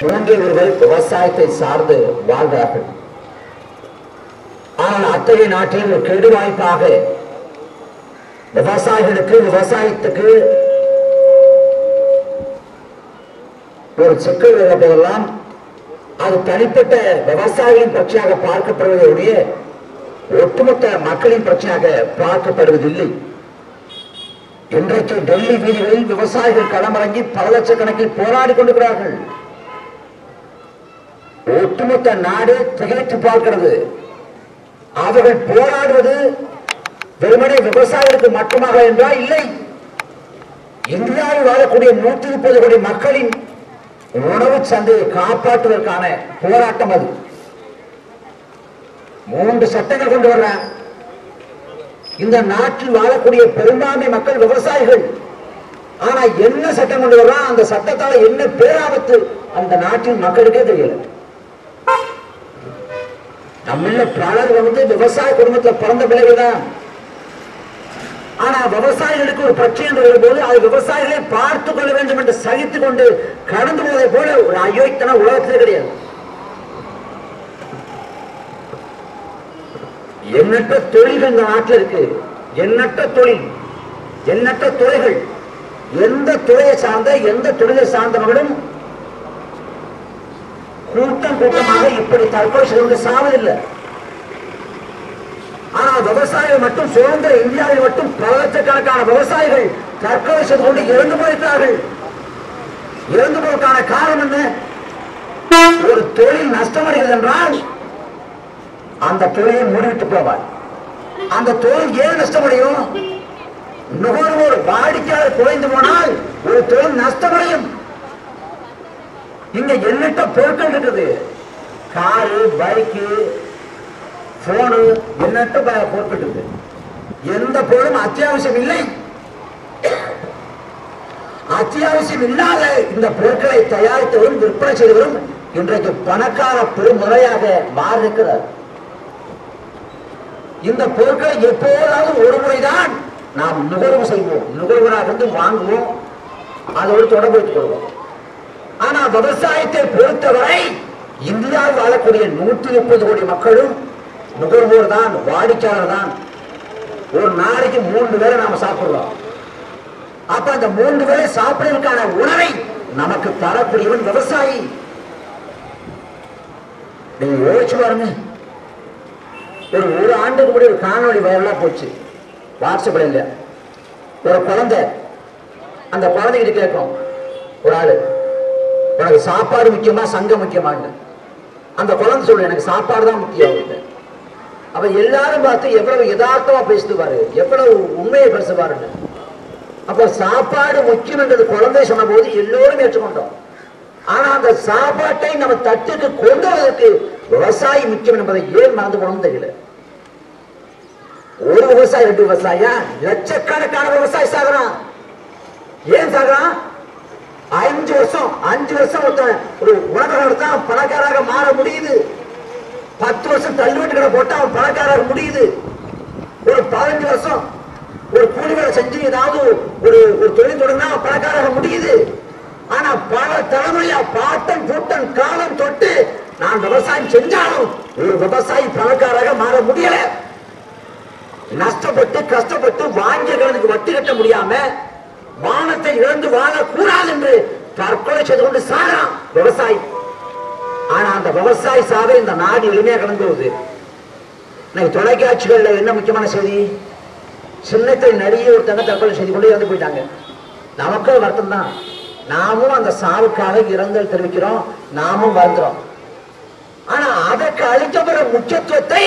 மூன்றில் ஒருவர் விவசாயத்தை சார்ந்து வாழ்ந்தார்கள் ஆனால் அத்தகைய நாட்டில் ஒரு கெடு வாய்ப்பாக விவசாயிகளுக்கு விவசாயத்துக்கு ஒரு சிக்கல் இருப்பதெல்லாம் அது தனிப்பட்ட விவசாயியின் பிரச்சனையாக பார்க்கப்படுவதோடைய ஒட்டுமொத்த மக்களின் பிரச்சனையாக பார்க்கப்படுவதில்லை. இன்றைக்கு டெல்லி வீதிகளில் விவசாயிகள் களமிறங்கி பல லட்சக்கணக்கில் போராடி கொண்டிருக்கிறார்கள். ஒட்டுமொத்த நாடு திகைத்து பார்க்கிறது. அவர்கள் போராடுவது வெறுமனே விவசாயிகளுக்கு மட்டுமாக என்றால் இல்லை. இந்தியாவில் வாழக்கூடிய நூற்றி முப்பது கோடி மக்களின் உணவு சந்தையை காப்பாற்றுவதற்கான போராட்டம் அது. மூன்று சட்டங்கள் கொண்டு வர்றேன் இந்த நாட்டில் வாழக்கூடிய பெரும்பான்மை மக்கள் விவசாயிகள். ஆனா என்ன சட்டம் கொண்டு வர்றான்? அந்த சட்டத்தால என்ன பேராபத்து? அந்த நாட்டின் மக்களுக்கே தெரியல. நம்மள பலர் வந்து விவசாய குடும்பத்துல பிறந்த பிள்ளைகள் தான் ஆனா விவசாயிகளுக்கு ஒரு பிரச்சனை என்று வரும்போது அது விவசாயிகளை பார்த்துக் கொள்ள வேண்டும் என்று சகித்துக் கொண்டு கடந்து போவதை போல ஒரு அயோக்கியன உலகத்தில் கிடையாது. எண்ணற்ற தொழில் இந்த நாட்டில் இருக்கு. எண்ணற்ற தொழில் எண்ணற்ற துறைகள். எந்த துறையை சார்ந்த எந்த தொழிலை சார்ந்தவர்களும் கூட்டம் கூட்டமாக இப்படி தற்கொலை செய்து சாவதில்லை ஆனா விவசாயிகள் மட்டும் சுதந்திர இந்தியாவில் மட்டும் பல லட்சக்கணக்கான விவசாயிகள் தற்கொலை செய்து கொண்டு இறந்து போயிருக்கிறார்கள். இறந்து போவதற்கான காரணம் என்ன? ஒரு தொழில் நஷ்டமடைகிறது என்றால் அந்த தொழிலை மூடிவிட்டு போவார். அந்த தொழில் ஏன் நஷ்டமடையும்? நுகர்வோர் வாடிக்கையாளர் குறைந்து போனால் ஒரு தொழில் நஷ்டமடையும். இங்க எண்ணற்ற பொருட்கள் இருக்குது? காரு பைக்கு போனு எண்ணற்ற ப- பொருட்கள் இருக்குது? எந்த பொருளும் அத்தியாவசியம் இல்லை. அத்தியாவசியம் இல்லாத இந்த பொருட்களை தயாரித்தவரும் விற்பனை செய்தவரும் இன்றைக்கு பணக்கார பெருமுறையாக மாறிருக்கிறார் இந்த பொருட்களை எப்போதாவது ஒரு முறைதான் நாம் நுகர்வு செய்வோம். நுகர்வராக இருந்து வாங்குவோம். அதோடு தொடர்பு வைத்துக் கொள்வோம். ஆனா விவசாயத்தை பொறுத்தவரை இந்தியாவில் வாழக்கூடிய நூற்றி முப்பது கோடி மக்களும் நுகர்வோர் தான் வாடிக்கையாளர் தான் ஒரு நாளைக்கு மூன்று பேரை நாம சாப்பிடுறோம். அப்ப அந்த மூன்று பேரை சாப்பிடுவதற்கான உணவை நமக்கு தரக்கூடியவன் விவசாயி. நீங்க யோசிச்சு பாருங்க. ஒரு ஒரு ஆண்டுக்கு முன்னாடி ஒரு காணொலி வைரலா போச்சு. வாட்ஸ்அப்ல இல்ல. ஒரு குழந்தை. அந்த குழந்தைகிட்ட கேட்கும் ஒரு ஆளு உனக்கு சாப்பாடு முக்கியமா சங்கம் முக்கியமான்னு அந்த குழந்தை சொல்லு எனக்கு சாப்பாடு தான் முக்கியம் அவருக்கு. அப்ப எல்லாரும் பார்த்து எவ்வளவு யதார்த்தமா பேசுவாரு எவ்வளவு உண்மையை பேசுவாருன்னு. அப்ப சாப்பாடு முக்கியம் என்றது குழந்தை சொன்ன போது எல்லோரும் ஏற்றுக்கொண்டோம். ஆனா அந்த சாப்பாட்டை நம்ம தட்டுக்கு கொண்டு வருவதற்கு விவசாயி முக்கியம் என்பதை ஏன் மறந்து போனோம் தெரியல. ஒரு விவசாயி ரெண்டு விவசாயியா? லட்சக்கணக்கான விவசாயி சாகுறான். ஏன் சாகுறான்? அஞ்சு வருஷம் அஞ்சு வருஷம் ஒருத்தன் ஒரு உணவகம் தான் பணக்காராக மாற முடியுது. பத்து வருஷம் தள்ளுவட்டு கடை போட்டா அவன் பணக்காராக முடியுது. ஒரு பதினஞ்சு வருஷம் ஒரு கூலி வேலை செஞ்சு ஏதாவது ஒரு ஒரு தொழில் தொடங்கினா அவன் முடியுது. ஆனா பல தலைமுறையா பாட்டன் கூட்டன் காலம் தொட்டு நான் விவசாயம் செஞ்சாலும் ஒரு விவசாயி பணக்காராக மாற முடியல. நஷ்டப்பட்டு கஷ்டப்பட்டு வாங்கிய கடனுக்கு வட்டி கட்ட முடியாம வானத்தை இழந்து வாழக்கூடாது என்று தற்கொலை செய்து கொண்டு சாகிறான் விவசாயி. ஆனா அந்த விவசாயி சாக இந்த நாடு எளிமையா கலந்து போகுது. இன்னைக்கு தொலைக்காட்சிகள்ல என்ன முக்கியமான செய்தி? சின்னத்தை நடிகை ஒருத்தங்க தற்கொலை செய்து கொண்டு இறந்து போயிட்டாங்க. நமக்கும் வருத்தம் தான் நாமும் அந்த சாவுக்காக இரங்கல் தெரிவிக்கிறோம். நாமும் வருந்துறோம். ஆனா அதற்கு அளிக்கப்படுற முக்கியத்துவத்தை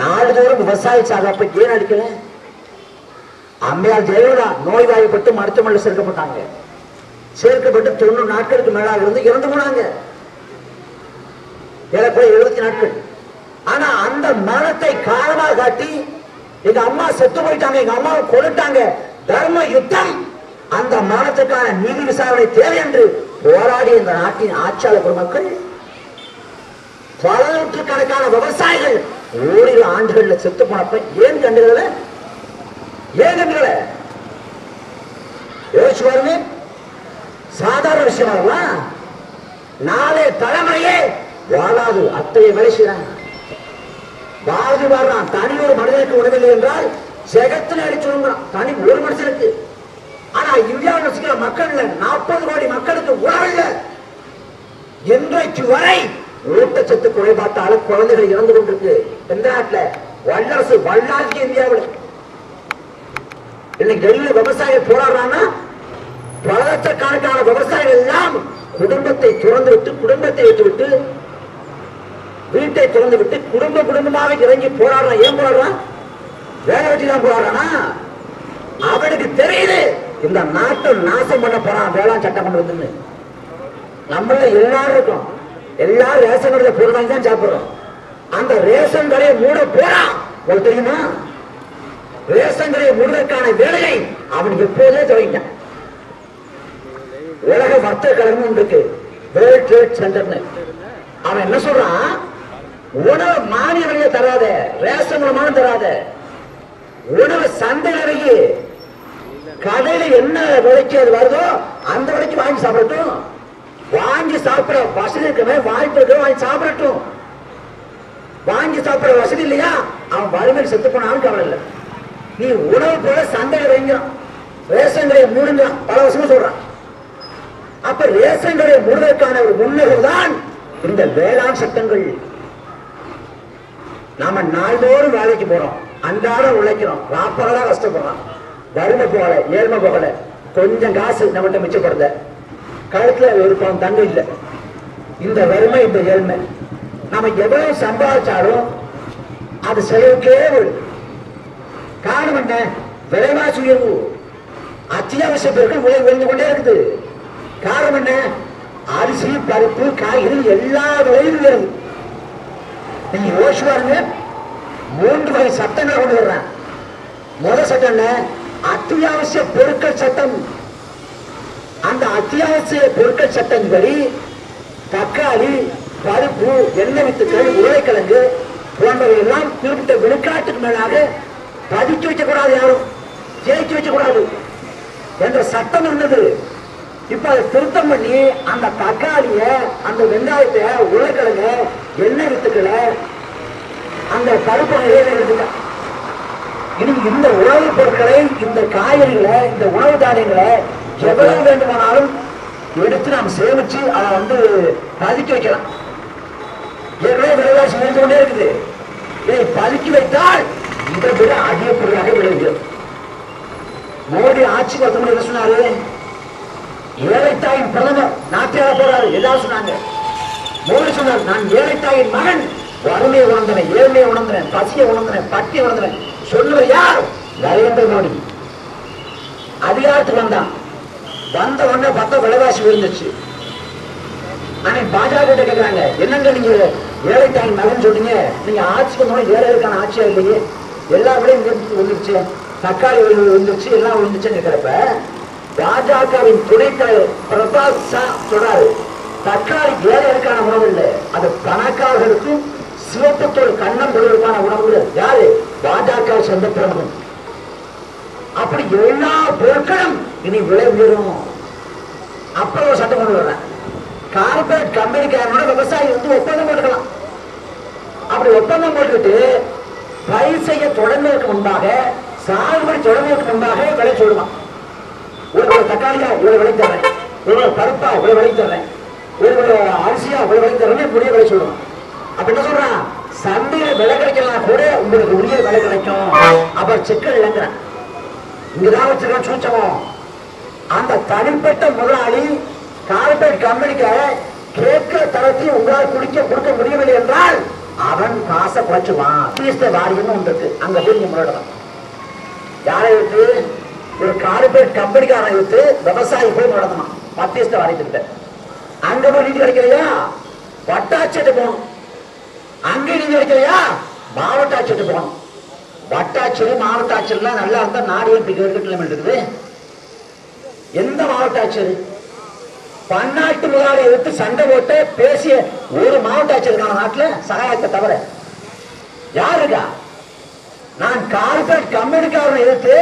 நாடுதோறும் விவசாய சாகப்ப ஏன் அளிக்கிறேன் அம்மையார் ஜெயலலிதா நோய்வாய்ப்பட்டு மருத்துவமனையில் சேர்க்கப்பட்டாங்க. சேர்க்கப்பட்டு தொண்ணூறு நாட்களுக்கு மேலாக இருந்து இறந்து போனாங்க. ஏறக்குறைய எழுபத்தி நாட்கள். ஆனா அந்த மனத்தை காரணமாக காட்டி எங்க அம்மா செத்து போயிட்டாங்க எங்க அம்மாவை கொண்டுட்டாங்க தர்ம யுத்தம் அந்த மரணத்துக்கான நீதி விசாரணை தேவை என்று போராடி இந்த நாட்டின் ஆட்சியாளர் பெருமக்கள் பல நூற்றுக்கணக்கான விவசாயிகள் ஓரிரு ஆண்டுகள்ல செத்து போனப்ப ஏன் கண்டுகள ஏன் யோசிச்சு சாதாரண விஷயமா இருக்கலாம் நாளை தலைமுறையே வாழாது. அத்தகைய வேலை செய்யறாங்க பாரதி வாழ்றான். தனி ஒரு மனிதனுக்கு உணவில்லை என்றால் செகத்துல அடிச்சுங்கிறான் தனி ஒரு மனுஷனுக்கு. ஆனா இந்தியாவில் வச்சுக்கிற மக்கள் நாற்பது கோடி மக்களுக்கு உணவில்லை இன்றைக்கு வரை ஊட்டச்சத்து குறைபாட்டாலும் குழந்தைகள் இறந்து கொண்டிருக்கு. எந்த நாட்டுல? வல்லரசு வல்லாட்சி இந்தியாவில். இன்னைக்கு டெல்லியில் விவசாயி போராடுறான்னா பல லட்சக்கணக்கான விவசாயிகள் எல்லாம் குடும்பத்தை துறந்து விட்டு குடும்பத்தை விட்டு விட்டு வீட்டை திறந்து விட்டு குடும்ப குடும்பமாக இறங்கி போராடுறான். ஏன் போராடுறான்? வேலை வச்சு தான் போராடுறானா? அவனுக்கு தெரியுது இந்த நாட்டை நாசம் பண்ண போறான் வேளாண் சட்டம் கொண்டு வந்து நம்மள எல்லாரும் இருக்கோம். எல்லாரும் ரேஷன் கடையில பொருள் வாங்கி தான் சாப்பிடுறோம். அந்த ரேஷன் கடையை மூட போறான். உங்களுக்கு தெரியுமா? ரேஷன் கடையை மூடுவதற்கான வேலையை அவன் எப்போதே தொடங்கிட்டான் உலக வர்த்தக கழகம் ஒன்று இருக்கு வேர்ல்ட் ட்ரேட் சென்டர்னு அவன் என்ன சொல்றான்? உணவு மானிய விலையை தராத ரேஷன் மூலமான தராத. உணவு சந்தை இறங்கி கடையில என்ன விலைக்கு அது வருதோ அந்த விலைக்கு வாங்கி சாப்பிடட்டும். வாங்கி சாப்பிட வசதி இருக்கவே வாய்ப்பு இருக்க வாங்கி சாப்பிடட்டும். வாங்கி சாப்பிட வசதி இல்லையா? அவன் வறுமையில் செத்து போனாலும் கவலை இல்லை. நீ உணவு போல சந்தையில் வைங்கிறான். ரேஷன் கடையை மூடுங்க பல வருஷமா சொல்றான். அப்ப ரேஷன் கடையை மூடுவதற்கான ஒரு முன்னகர் தான் இந்த வேளாண் சட்டங்கள். நாம நாள்தோறும் வேலைக்கு போறோம். அன்றாடம் உழைக்கிறோம். ராப்பகலா கஷ்டப்படுறோம் வறுமை போகல ஏழ்மை போகல. கொஞ்சம் காசு நம்மகிட்ட மிச்சப்படுத. கழுத்துல ஒரு பணம் தங்க இல்லை. இந்த வறுமை இந்த ஏழ்மை. நம்ம எவ்வளவு சம்பாதிச்சாலும் அது செலவுக்கே விடும் காரணம் என்ன? விலைவாசி உயர்வு அத்தியாவசிய பொருட்கள் விலை உயர்ந்து கொண்டே இருக்குது. காரணம் என்ன? அரிசி பருப்பு காய்கறி எல்லா விலையும் உயருது நீங்க யோசிச்சு பாருங்க. மூன்று வகை சட்டங்களை கொண்டு வர்றேன். முதல் சட்டம் என்ன? அத்தியாவசிய பொருட்கள் சட்டம். அந்த அத்தியாவசிய பொருட்கள் படி தக்காளி பருப்பு எண்ணெய் வித்துக்கள் உருளைக்கிழங்கு போன்றவை எல்லாம் குறிப்பிட்ட விழுக்காட்டுக்கு மேலாக பதிச்சு வைக்க கூடாது யாரும். ஜெயிச்சு வைக்க கூடாது என்ற சட்டம் இருந்தது. இப்ப அதை திருத்தம் பண்ணி அந்த தக்காளிய அந்த வெங்காயத்தை உலக்கிழங்க எண்ணெய் வித்துக்களை அந்த பருப்பு எடுத்துக்க இனி இந்த உணவுப் பொருட்களை இந்த காய்கறிகளை இந்த உணவு தானியங்களை எவ்வளவு வேண்டுமானாலும் எடுத்து நாம் சேமிச்சு அதை வந்து பதுக்கி வைக்கலாம். ஏற்கனவே விலைவாசி உயர்ந்து கொண்டே இருக்குது. இதை பதுக்கி வைத்தால் இதை விட அதிகப்படியாக விளைவிக்கும் மோடி ஆட்சிக்கு வந்து என்ன சொன்னாரு? ஏழைத்தாயின் பிரதமர் நாட்டியாக போறாரு. எல்லாரும் சொன்னாங்க. மோடி சொன்னார் நான் ஏழைத்தாயின் மகன். வறுமையை உணர்ந்தேன் ஏழ்மையை உணர்ந்தேன் பசியை உணர்ந்தேன் பட்டியை உணர்ந்தேன் சொல்லுவது யார்? நரேந்திர மோடி. அதிகாரத்துக்கு வந்தான். வந்த உடனே பார்த்தா விலைவாசி விழுந்துச்சு ஆனா பாஜக கிட்ட கேட்கிறாங்க என்னங்க நீங்க ஏழைத்தாயின் மகன் சொல்றீங்க? நீங்க ஆட்சிக்கு முன்னாடி ஏழைகளுக்கான ஆட்சியா இல்லையே? எல்லா விலையும் விழுந்து விழுந்துச்சு தக்காளி விலை விழுந்துச்சு எல்லாம் விழுந்துச்சுன்னு கேக்குறப்ப பாஜகவின் துணைத் தலைவர் பிரதாப் சா சொல்றாரு தக்காளி ஏழைகளுக்கான உணவு இல்லை. அது பணக்காரர்களுக்கும் சிவப்பு கண்ணம் கொள்வதற்கான உணவு யாரு? பாஜக சொந்த பிரமுகம் அப்படி எல்லா பொருட்களும் இனி விலை உயரும். அப்புறம் ஒரு சட்டம் கொண்டு வர்றேன் கார்பரேட் கம்பெனிக்காரனோட விவசாயி வந்து ஒப்பந்தம் போட்டுக்கலாம். அப்படி ஒப்பந்தம் போட்டுக்கிட்டு பயிர் செய்ய தொடங்குவதற்கு முன்பாக சாகுபடி தொடங்குவதற்கு முன்பாக விலை சொல்லுவான். ஒரு தக்காளியா இவ்வளவு விலை தர்றேன். ஒரு கருப்பா பருப்பா இவ்வளவு விலை தர்றேன். ஒரு அரிசியா இவ்வளவு விலை தர்றேன்னு முடிய விலை சொல்லுவான். அப்ப என்ன சொல்றான்? சந்தையில விலை கிடைக்கலாம் கூட உங்களுக்கு உரிய விலை கிடைக்கும். அப்ப சிக்கல் இல்லைங்கிறான் இங்கதான் வச்சிருக்கோம் சூச்சகம். அந்த தனிப்பட்ட முதலாளி கார்பரேட் கம்பெனிக்காக கேட்கிற தரத்தையும் உங்களால் குடிக்க கொடுக்க முடியவில்லை என்றால் அவன் காசை குறைச்சுவான் தீஸ்த வாரியம்னு ஒன்று இருக்கு அங்க போய் நீங்க முறையிடலாம் யாரை விட்டு ஒரு கார்பரேட் கம்பெனிக்காரன் விட்டு விவசாயி போய் நடத்தணும் மத்தியஸ்த வாரியத்துக்கிட்ட அங்க போய் நீதி கிடைக்கலையா? வட்டாட்சிட்டு போகணும். அங்க நீதி கிடைக்கலையா? மாவட்ட ஆட்சிட்டு போகணும். வட்டாட்சியர் மாவட்ட ஆட்சியர்லாம் நல்லா இருந்தா நாடு எப்படி கேட்கல இருக்குது? எந்த மாவட்ட ஆட்சியர் பன்னாட்டு முதலாளியை எடுத்து சண்டை போட்டு பேசிய ஒரு மாவட்ட ஆட்சியர் நாட்டுல சகாயத்தை தவிர. யார் இருக்கா? நான் கார்பரேட் கம்பெனிக்காரனை எதிர்த்து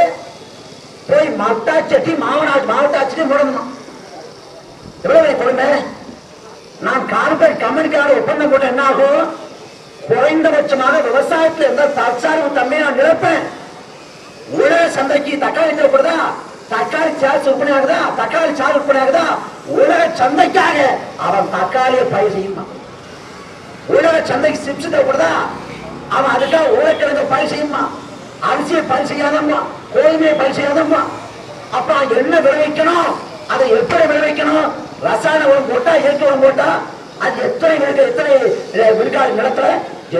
போய் மட்டாட்சி மாவட்ட மாவட்ட ஆட்சியும் போடணும்? எவ்வளவு கொடுமை? நான் கார்பரேட் கம்பெனிக்கார ஒப்பந்தம் போட்டு என்ன ஆகும்? குறைந்தபட்சமாக விவசாயத்துல இருந்தால் தற்சார்பு தன்மையை நான் நிரப்பேன். உலக சந்தைக்கு தக்காளி தேவைப்படுதா தக்காளி சார்ஜ் விற்பனை ஆகுதா தக்காளி சார்ஜ் விற்பனை ஆகுதா உலக சந்தைக்காக அவன் தக்காளியை பயிர் செய்யுமா உலக சந்தைக்கு சிப்ஸ் தேவைப்படுதா? அவன் அதுக்காக உலகிழங்க பயிர் செய்யுமா? அரிசியை பயிர் செய்யாதம்மா? கோதுமையை பயிர் செய்யாதம்மா? அப்ப என்ன விளைவிக்கணும் அதை எப்படி விளைவிக்கணும் ரசாயன உரம் போட்டா இயற்கை உரம் போட்டா அது எத்தனை விழுக்க எத்தனை விழுக்காடு நிலத்துல?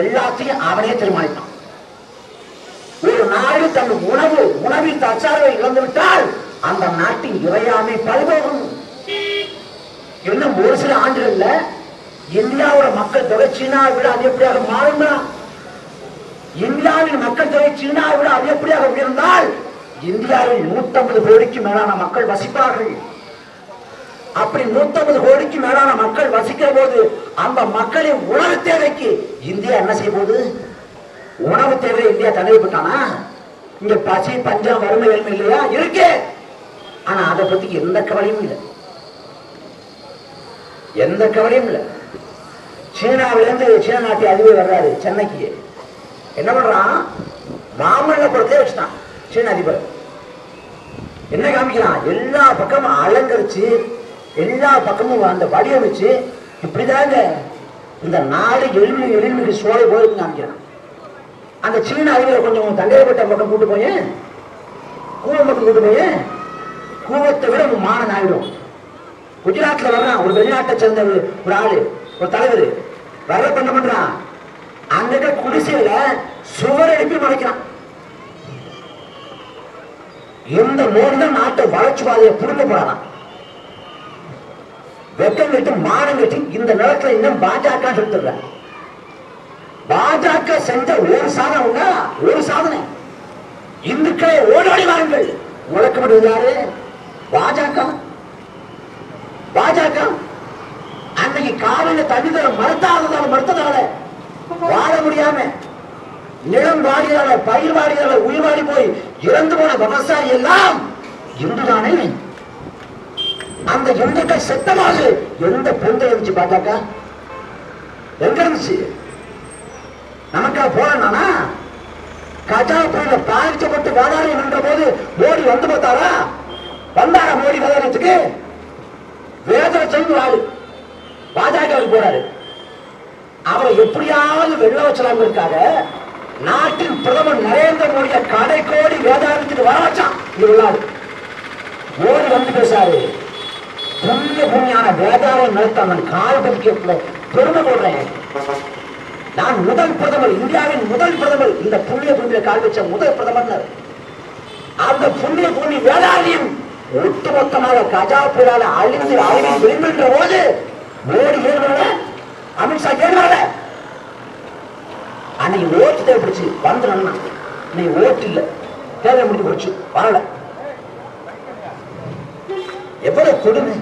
எல்லாத்தையும் அவனே தீர்மானிப்பான். ஒரு நாடு தன் உணவு உணவில் தற்சார்பை இழந்து விட்டால் அந்த நாட்டின் இறையாமை பறிபோகும் இன்னும் ஒரு சில ஆண்டுகள்ல இந்தியாவோட மக்கள் தொகை சீனாவை விட அதிகப்படியாக மாறும்னா? இந்தியாவின் மக்கள் தொகை சீனாவை விட அதிகப்படியாக உயர்ந்தால் இந்தியாவில் 150 கோடிக்கு மேலான மக்கள் வசிப்பார்கள். அப்படி 150 கோடிக்கு மேலான மக்கள் வசிக்கிற போது அந்த மக்களின் உணவு தேவைக்கு இந்தியா என்ன செய்ய போகுது? உணவு தேவையை இந்தியா தடைப்பட்டானா இங்க பசி பஞ்சம் வறுமை எதுவும் இல்லையா? இருக்கு. ஆனா அதை பத்தி எந்த கவலையும் இல்லை. எந்த கவலையும் இல்லை. சீனாவிலிருந்து சீன நாட்டு அதிபர் வர்றாரு சென்னைக்கு. என்ன பண்றான்? மாமல்லபுரத்தையே வச்சுட்டான். சீன அதிபர். என்ன காமிக்கிறான்? எல்லா பக்கமும் அலங்கரிச்சு எல்லா பக்கமும் அந்த வடிவமைச்சு இப்படிதாங்க இந்த நாடு எழுமி எழுமிக்கு சோலை போயிருக்கு காமிக்கிறான். அந்த சீன அதிபரை கொஞ்சம் தண்டையப்பட்ட பக்கம் கூட்டு போய் கூவம் பக்கம் கூட்டு போய் கூவத்தை விட ஒரு மானன் ஆயிடும். குஜராத்ல வர்றான் ஒரு வெளிநாட்டை சேர்ந்த ஒரு ஒரு ஆளு ஒரு தலைவர். வர பண்ண பண்றான் அங்க குடிசையில சுவர் எழுப்பி மறைக்கிறான். இந்த மோடி நாட்டை வளர்ச்சி பாதையை புரிந்து போறான்? வெக்கம் கட்டி மானம் கட்டி இந்த நிலத்துல இன்னும் பாஜக சொல்லிட்டுற பாஜக செஞ்ச ஒரு சாதனை உண்டா? ஒரு சாதனை. இந்துக்களை ஓடாடி வாருங்கள். முழக்கப்படுவது யாரு? பாஜக பாஜக அன்னைக்கு காலையில தண்ணி மறுத்தாததால மறுத்ததால வாழ முடியாம நிலம் வாடியதால பயிர் வாடியதால உயிர் வாடி போய் இறந்து போன விவசாயி எல்லாம் இந்துதானே? அந்த இந்துக்கள் செத்தமாக எந்த பொந்தை இருந்துச்சு பாஜக எங்க இருந்துச்சு? நமக்கா போனா கஜா புயல பாதிக்கப்பட்டு வாதாடி நின்ற போது மோடி வந்து பார்த்தாரா? வந்தார மோடி வேதாரத்துக்கு வேதனை சொல்லு ஆளு. பாஜகவுக்கு போறாரு. அவரை எப்படியாவது வெள்ள வச்சலாங்கிறதுக்காக நாட்டின் பிரதமர் நரேந்திர மோடியை கடை கோடி வேதாரத்துக்கு வர வச்சான். இது உள்ளாரு மோடி வந்து பேசாரு புண்ணிய புண்ணியான வேதாரம் நடத்த அவன் கால் பதிக்கல பெருமை கொள்றேன். நான் முதல் பிரதமர் இந்தியாவின் முதல் பிரதமர் இந்த புண்ணிய பூமியில கால் வச்ச முதல் பிரதமர் அந்த புண்ணிய பூமி வேதாரியம் ஒட்டுமொத்தமாக கஜா புயலால அழிந்து அழிவு விரும்புகின்ற போது மோடி ஏறுவாங்க அமித்ஷா ஏறுவாங்க அன்னைக்கு ஓட்டு தேவைப்படுச்சு வந்து இன்னைக்கு ஓட்டு இல்ல. தேவை முடிஞ்சு போச்சு வரல. எவ்வளவு கொடுமை.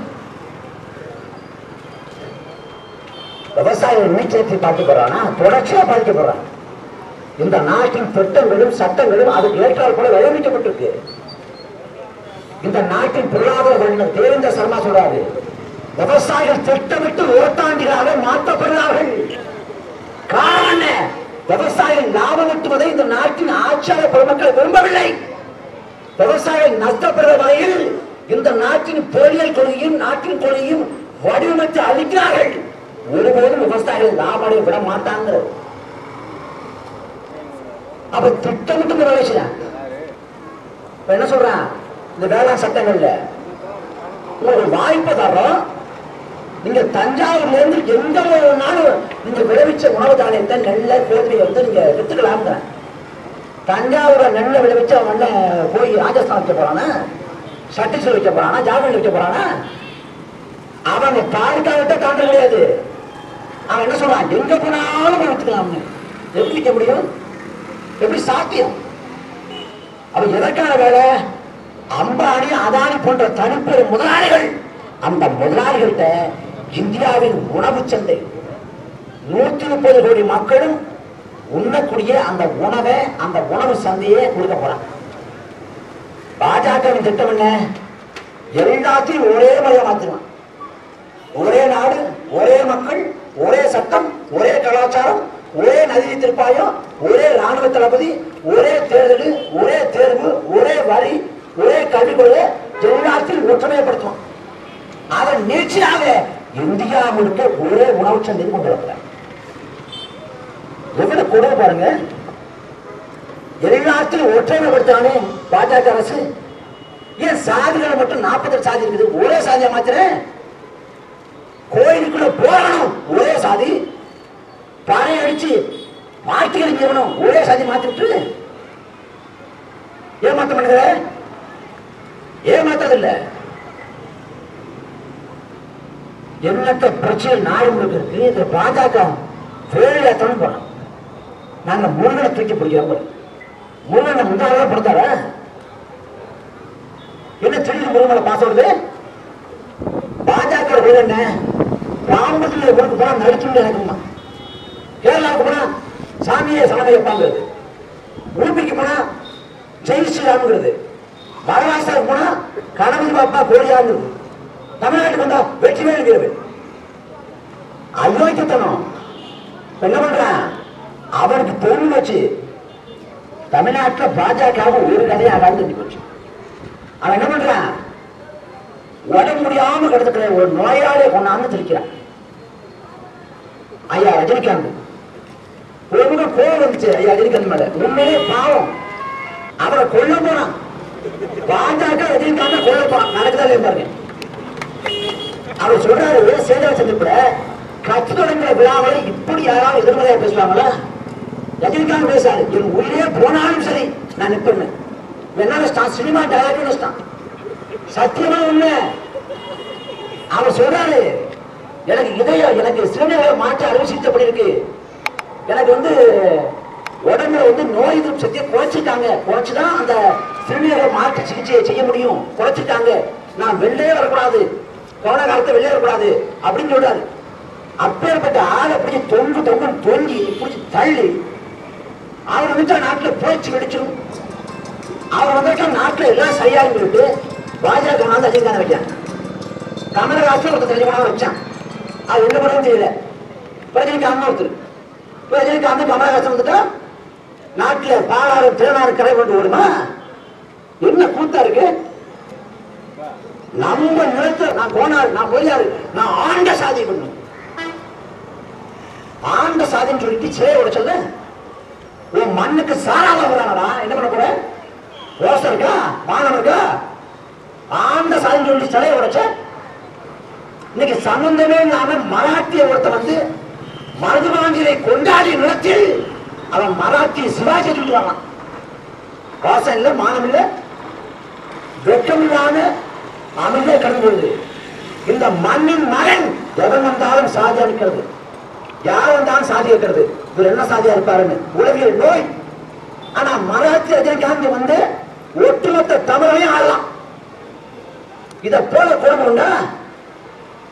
விவசாயிகள் மீச்சத்தை பாதிக்கப்படுறானா தொடர்ச்சியா பாதிக்கப்படுறான் இந்த நாட்டின் திட்டங்களும் சட்டங்களும் அதுக்கு ஏற்றால் போல வடிவமைக்கப்பட்டிருக்கு இந்த நாட்டின் பொருளாதார வல்லுநர் தேவேந்திர சர்மா சொல்றாரு. விவசாயிகள் திட்டமிட்டு ஓட்டாண்டிகளாக மாற்றப்படுகிறார்கள். காரணம் விவசாயிகள் லாபம் ஈட்டுவதை இந்த நாட்டின் ஆட்சியாளர் பெருமக்கள் விரும்பவில்லை. விவசாயிகள் நஷ்டப்படுற வகையில் இந்த நாட்டின் பொறியியல் கொள்கையும் நாட்டின் கொள்கையும் வடிவமைத்து அளிக்கிறார்கள். ஒருபோதும் விவசாயிகள் லாபம் அடைய விட மாட்டாங்க. அப்ப திட்டமிட்டு வேலை செய்யலாம் என்ன சொல்றான் இந்த வேளாண் சட்டங்கள்ல. ஒரு வாய்ப்பு தரோம் நீங்க தஞ்சாவூர்ல இருந்து எந்த ஒரு நாளும் நீங்க விளைவிச்ச உணவு தானியத்தை நெல்லை கோதுமையை வந்து நீங்க வித்துக்கலாம் தஞ்சாவூரை நெல்லை விளைவிச்சு அவன் என்ன போய் ராஜஸ்தான் வைக்க போறானா? சட்டீஸ்வர் வைக்க போறானா? ஜார்க்கண்ட் வைக்க போறானா? அவன் தாலுக்காவிட்ட தாண்ட கிடையாது. அவன் என்ன சொல்றான்? எங்க போனாலும் வித்துக்கலாம்னு. எப்படி முடியும்? எப்படி சாத்தியம்? அவன் எதற்கான வேலை? அம்பானி அதானி போன்ற தனிப்பெரும் முதலாளிகள் அந்த முதலாளிகள்கிட்ட இந்தியாவின் உணவு சந்தை. நூத்தி முப்பது கோடி மக்களும் உண்ணக்கூடிய அந்த உணவை அந்த உணவு சந்தையே கொடுக்க போறாங்க. பாஜகவின் திட்டம் என்ன? எல்லாத்தையும் ஒரே மயமாத்துவான் ஒரே நாடு ஒரே மக்கள் ஒரே சட்டம் ஒரே கலாச்சாரம் ஒரே நதி திருப்பாயம் ஒரே ராணுவ தளபதி ஒரே தேர்தல் ஒரே தேர்வு ஒரே வரி ஒரே கல்வி கொள்கை எல்லாத்தையும் ஒற்றுமைப்படுத்தும் அதன் நீட்சியாக இந்தியா முழுக்க ஒரே உணவு சந்தை கொண்டு வரப்படுறாங்க எவ்வளவு கொடுமை பாருங்க. எல்லாத்தையும் ஒற்றுமைப்படுத்தானே பாஜக அரசு. ஏன் சாதிகளை மட்டும் நாற்பது சாதி இருக்குது? ஒரே சாதியா மாத்துறேன். கோயிலுக்குள்ள போராடணும் ஒரே சாதி. பறை அடிச்சு வாழ்க்கையில் ஜீவனம் ஒரே சாதி மாத்திட்டு. ஏமாத்த பண்ணுகிற ஏமாத்ததில்ல. என்னத்த பிரச்சனை நாடு முழுக்க இருக்கு? இந்த பாஜக வேலையாத்தனும் போனோம். நாங்க முருகனை தூக்கி பிடிக்கிறோம் முருகனை முந்தாதான் பிறந்தாரா என்ன திடீர்னு முருகனை பாச வருது? பாஜக வேலை என்ன? ராமத்தில் ஊருக்கு போனா நடிச்சுட்டு எனக்குமா கேரளாவுக்கு போனா சாமியே சாமி வைப்பாங்க உடுப்பிக்கு போனா ஜெய் ஸ்ரீராம்ங்கிறது. மகாராஷ்டிரா போனா கணவன் பாப்பா கோழியாங்கிறது தமிழ்நாட்டுக்கு வந்தா வெற்றி இருக்கிறது அயோக்கியத்தனம். என்ன பண்றான் அவனுக்கு தொழில் வச்சு தமிழ்நாட்டுல பாஜக ஒரு கதையை அகாந்து தெரிஞ்சு போச்சு. அவன் என்ன பண்றான் உடம்பு முடியாம கிடத்துக்கிற ஒரு நோயாளியை கொண்டாந்து திரிக்கிறான் ஐயா ரஜினிகாந்த். ஒரு முகம் கோவம் வந்துச்சு. ஐயா ரஜினிகாந்த் மேல. உண்மையிலே பாவம். அவரை கொல்ல போனான். பாஜக ரஜினிகாந்த கொல்ல நடக்குதா இல்லையா பாருங்க. அவர் சொல்றாரு சேதா சந்திப்புல கட்சி தொடங்குற விழாவை இப்படி யாராவது எதிர்மறையா பேசுவாங்களா? ரஜினிகாந்த் பேசாரு என் உயிரே போனாலும் சரி நான் நிற்பேன் என்ன சினிமா டைரக்டர் சத்தியமா உண்மை. அவர் சொல்றாரு எனக்கு இதயம் எனக்கு சிறுநீரக மாற்ற அறுவை சிகிச்சை பண்ணிருக்கு எனக்கு வந்து உடம்புல வந்து நோய் எதிர்ப்பு சக்தியை குறைச்சிட்டாங்க குறைச்சுதான் அந்த சிறுநீரக மாற்று சிகிச்சையை செய்ய முடியும். குறைச்சிட்டாங்க. நான் வெளியே வரக்கூடாது. கொரோனா காலத்தை வெளியே வரக்கூடாது. அப்படின்னு சொல்றாரு. அப்பேற்பட்ட ஆளை பிடிச்சி தொங்கு தொங்கு தொங்கி பிடிச்சி தள்ளி அவர் வந்து நாட்டில் போச்சு வெடிச்சிடும் அவர் வந்துட்டு நாட்டில் எல்லாம் சரியாகும் சொல்லிட்டு பாஜக வந்து ரஜினிகாந்த் வைக்கிறான் கமலஹாசன் ஒருத்தர் ரஜினிகாந்த் வச்சான். அது என்ன பண்ணவும் தெரியல. ரஜினிகாந்த் ஒருத்தர். இப்ப ரஜினிகாந்த் கமலஹாசன் வந்துட்டா நாட்டில் பாலாறு திருநாறு கரை கொண்டு வருமா என்ன கூத்தா இருக்கு? நம்ம நிலத்தை நான் கோனார் நான் மொழியாரு நான் ஆண்ட சாதி பண்ணு. ஆண்ட சாதின்னு சொல்லிட்டு சிலையை உடைச்சல உன் மண்ணுக்கு சாராத வரானடா என்ன பண்ண போற? ரோசம் இருக்கா? வானம் இருக்கா? ஆண்ட சாதின்னு சொல்லிட்டு சிலையை உடைச்ச இன்னைக்கு சம்பந்தமே இல்லாம மராட்டிய ஒருத்த வந்து மருதுபாண்டியரை கொண்டாடி நிலத்தில் அவன் மராட்டிய சிவாஜி சொல்லிட்டு வரான். ரோசம் இல்ல மானம் இல்ல. வெட்கம் அமைதியை கடந்துள்ளது இந்த மண்ணின் மகன் எவன் வந்தாலும் சாதி அளிக்கிறது யார் வந்தாலும் சாதி இருக்கிறது. இவர் என்ன சாதியா இருப்பாருன்னு. உலகில் நோய். ஆனா மராத்தி ரஜினிகாந்த் வந்து ஒட்டுமொத்த தமிழையும் ஆடலாம் இத போல கொடுமை உண்டா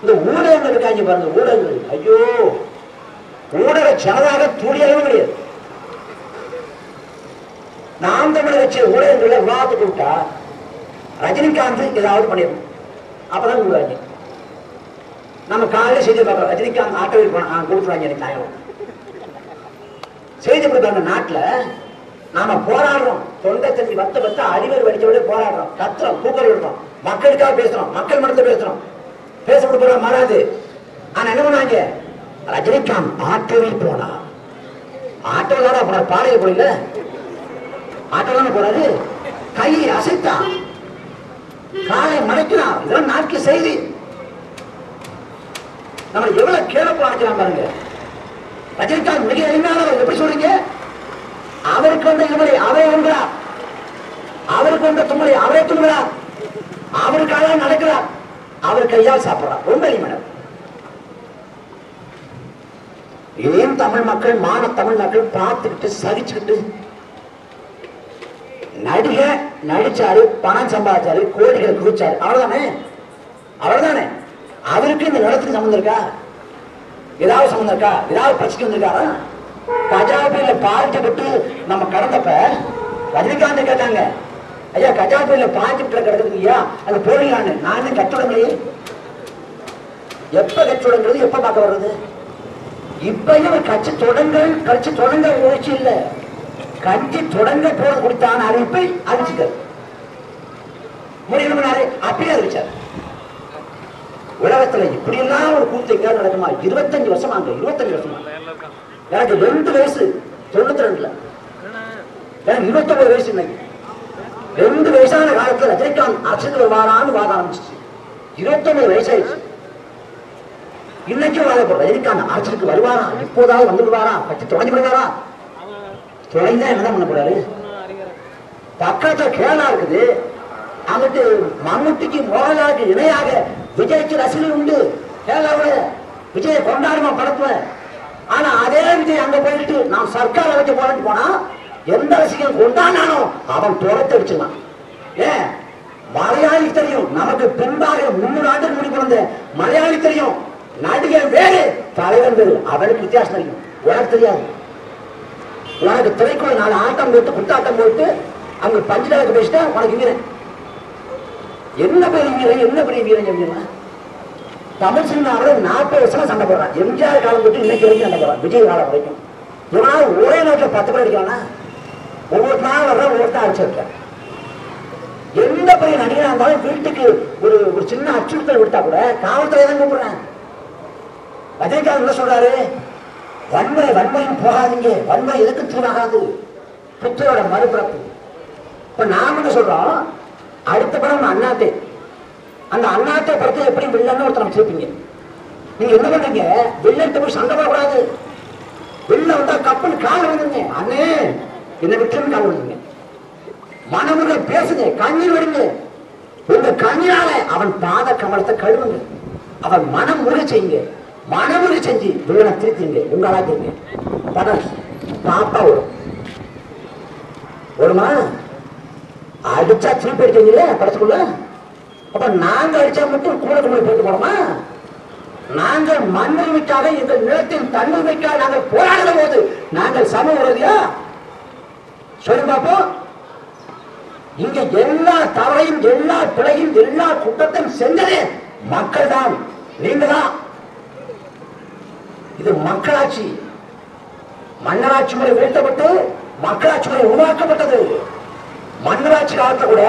இந்த ஊடகங்கள் இருக்காங்க பாருங்க ஊடகங்கள். ஐயோ ஊடக ஜனதாக துணியளவும் கிடையாது. நாம் தமிழர் கட்சி ஊடகங்களை விவாதத்துக்கு விட்டா ரஜினிகாந்த் ஏதாவது பண்ணிடணும். அப்பதான் கொடுக்குறாங்க நம்ம காலையில செய்தி பார்க்கலாம் ரஜினிகாந்த் ஆட்டோ போனா கொடுத்துருவாங்க எனக்கு நியாயம். செய்தி கொடுப்பாங்க நாட்டுல நாம போராடுறோம். தொண்டை தண்ணி வத்த வத்த அறிவர் வடிச்ச விட போராடுறோம். கத்துறோம் கூக்கல் விடுறோம் மக்களுக்காக பேசுறோம் மக்கள் மனத்தை பேசுறோம். பேச கொடுப்போம் மாறாது. ஆனா என்ன பண்ணாங்க ரஜினிகாந்த் ஆட்டோவில் போனா. ஆட்டோவில் தான் போனார்? பாடையில் போடல ஆட்டோவில் போறாரு? கையை அசைத்தான். காலை மறைக்கிறான் இதெல்லாம் நாட்கள் செய்தி. நம்ம எவ்வளவு கேளப்பு அடைக்கிறான் பாருங்க. ரஜினிகாந்த் மிக எளிமையானவர் எப்படி சொல்றீங்க? அவருக்கு வந்த இவரை அவரை உண்கிறார். அவருக்கு வந்த தும்மலை அவரை துண்கிறார் அவருக்காக நடக்கிறார். அவர் கையால் சாப்பிடுறார். ரொம்ப எளிமையானவர் ஏன் தமிழ் மக்கள் மான தமிழ் மக்கள் பார்த்துக்கிட்டு சகிச்சுக்கிட்டு நடிகை நடிச்சாரு பணம் சம்பாதிச்சாரு கோடிகளை குவிச்சாரு. அவ்வளவுதானே? அவ்வளவுதானே? அவருக்கு இந்த நிலத்துக்கு சம்மந்தம் இருக்கா? ஏதாவது சம்மந்தம் இருக்கா? ஏதாவது பிரச்சனை வந்திருக்காரா கஜா புயல பாதிக்கப்பட்டு நம்ம கடந்தப்ப ரஜினிகாந்த் கேட்டாங்க. ஐயா கஜா புயல பாதிக்கப்பட்டு கிடக்குது ஐயா அது போடலான்னு நான் கட்டடங்களையே எப்ப கட்சி எப்ப பார்க்க வர்றது? இப்பயும் ஒரு கட்சி தொடங்க கட்சி தொடங்க முயற்சி இல்லை. கஞ்சி தொடங்க போறது கொடுத்தான அறிவிப்பை அறிவிச்சுக்கிறது முடியணும்னாரு அப்படியே அறிவிச்சார். உலகத்துல இப்படியெல்லாம் ஒரு கூத்து எங்கேயாவது நடக்குமா? இருபத்தஞ்சு வருஷமா அங்க இருபத்தஞ்சு வருஷமா? எனக்கு ரெண்டு வயசு தொண்ணூத்தி ரெண்டுல. எனக்கு இருபத்தொன்பது வயசு இன்னைக்கு. ரெண்டு வயசான காலத்துல ரஜினிகாந்த் அரசுக்கு வருவாரான்னு வாத ஆரம்பிச்சிச்சு. இருபத்தொன்பது வயசாயிடுச்சு. இன்னைக்கும் வாத ரஜினிகாந்த் அரசுக்கு வருவாரா? இப்போதாவது வந்து விடுவாரா? தொடங்கி விடுவாரா? தொலைந்தா என்னதான் பண்ண போறாரு? பக்கத்துல கேளா இருக்குது. அங்கிட்டு மம்முட்டிக்கு மோகன்லாலுக்கு இணையாக விஜய்க்கு ரசிகர்கள் உண்டு. கேரளாவில் விஜயை கொண்டாடுமா படத்துல? ஆனா அதே விஜய் அங்க போயிட்டு நான் சர்க்கார் வச்சு போறேன்னு போனா எந்த ரசிகன் கொண்டாடினானோ அவன் துரத்து அடிச்சிடலாம் ஏன்? மலையாளி தெரியும். நமக்கு பின்பாக முன்னூறு ஆண்டுக்கு முடி பிறந்த மலையாளி தெரியும். நடிகர் வேறு தலைவர் வேறு. அவனுக்கு வித்தியாசம் தெரியும். உனக்கு தெரியாது. உனக்கு துறைக்குள்ள நாலு ஆட்டம் போட்டு குத்தாட்டம் போட்டு அங்க பஞ்சாயத்து பேசிட்டா உனக்கு வீரன். என்ன பெரிய வீரன் என்ன பெரிய வீரன் அப்படின்னா தமிழ் சினிமாவில் நாற்பது வருஷமா சண்டை போடுறான். எம்ஜிஆர் காலம் தொட்டு இன்னைக்கு வரைக்கும் சண்டை போடுறான் விஜய் காலம் வரைக்கும். இவனால ஒரே நாட்டில் பத்து பேர் அடிக்கானா ஒவ்வொரு நாள் வர்ற ஒவ்வொருத்தர் அடிச்சிருக்கேன் எந்த பெரிய நடிகராக இருந்தாலும் வீட்டுக்கு ஒரு ஒரு சின்ன அச்சுறுத்தல் விட்டா கூட காவல்துறை தான் கூப்பிடுறேன். ரஜினிகாந்த் என்ன சொல்றாரு? வன்மை வன்மையும் போகாதீங்க. வன்மை எதுக்கு தூணாகாது புத்தரோட மறுபிறப்பு. இப்ப நாம என்ன சொல்றோம்? அடுத்த படம் அண்ணாத்தே. அந்த அண்ணாத்தை படத்தை எப்படி வில்லன்னு ஒருத்தர் வச்சிருப்பீங்க நீங்க என்ன பண்றீங்க? வில்லன் போய் சண்டை போடக்கூடாது. வெளில வந்தா கப்பல் கால விழுந்துங்க அண்ணே என்ன விட்டுன்னு கால விழுந்துங்க மனமுறை பேசுங்க கண்ணீர் விடுங்க. உங்க கண்ணீரால அவன் பாத கமலத்தை கழுவுங்க. அவன் மனம் முறை செய்யுங்க. மனமுறை செஞ்சு இவனை திருத்திங்க உங்களாக்குங்க படம் பாப்பா வரும் வருமா அடிச்சா திருப்பி அடிச்சீங்களே படத்துக்குள்ள? அப்ப நாங்க அடிச்சா மட்டும் கூட கொண்டு போட்டு போனோமா நாங்கள் மண்ணுரிமைக்காக எங்கள் நிலத்தில் தன்னுரிமைக்காக நாங்கள் போராடுற போது நாங்கள் சம உறுதியா சொல்லு பார்ப்போம் இங்க எல்லா தவறையும் எல்லா பிழையும் எல்லா குற்றத்தையும் செஞ்சதே மக்கள் தான் நீங்க தான் இது மக்களாட்சி. மன்னராட்சி முறை வீழ்த்தப்பட்டு மக்களாட்சி முறை உருவாக்கப்பட்டது. மன்னராட்சி காலத்தில் கூட